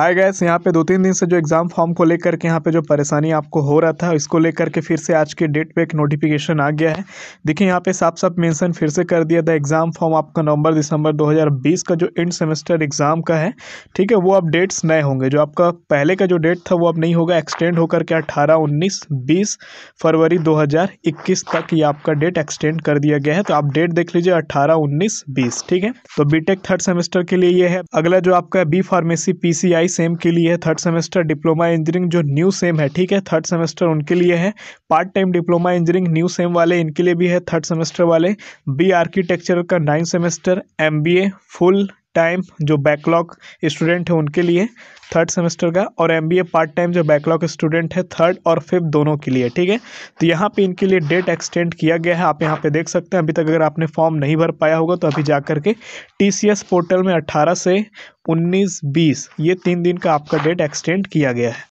Hi guys यहाँ पे दो तीन दिन से जो एग्ज़ाम फॉर्म को लेकर के यहाँ पे जो परेशानी आपको हो रहा था, इसको लेकर के फिर से आज के डेट पे एक नोटिफिकेशन आ गया है। देखिए, यहाँ पे साफ़ साफ़ मेंशन फिर से कर दिया था एग्ज़ाम फॉर्म आपका नवंबर दिसंबर 2020 का जो एंड सेमेस्टर एग्ज़ाम का है, ठीक है, वो अब डेट्स नए होंगे। जो आपका पहले का जो डेट था, वो अब नहीं होगा एक्सटेंड होकर के अट्ठारह उन्नीस, बीस फरवरी दो हज़ार इक्कीस तक ये आपका डेट एक्सटेंड कर दिया गया है। तो आप डेट देख लीजिए अट्ठारह उन्नीस, बीस, ठीक है। तो बीटेक थर्ड सेमेस्टर के लिए ये है। अगला जो आपका बी फार्मेसी पी सेम के लिए है। थर्ड सेमेस्टर डिप्लोमा इंजीनियरिंग जो न्यू सेम है, ठीक है? थर्ड सेमेस्टर उनके लिए है। Part time diploma engineering new sem वाले इनके लिए भी है। थर्ड सेमेस्टर वाले बी आर्किटेक्चर का nine semester MBA full time जो बैकलॉग स्टूडेंट है उनके लिए थर्ड सेमेस्टर का और एमबीए पार्ट टाइम जो बैकलॉग स्टूडेंट है थर्ड और फिफ्थ दोनों के लिए, ठीक है? तो यहाँ पे इनके लिए डेट एक्सटेंड किया गया है, आप यहाँ पे देख सकते हैं। अभी तक अगर आपने फॉर्म नहीं भर पाया होगा तो अभी जा करके टी पोर्टल में अट्ठारह से उन्नीस बीस, ये तीन दिन का आपका डेट एक्सटेंड किया गया है।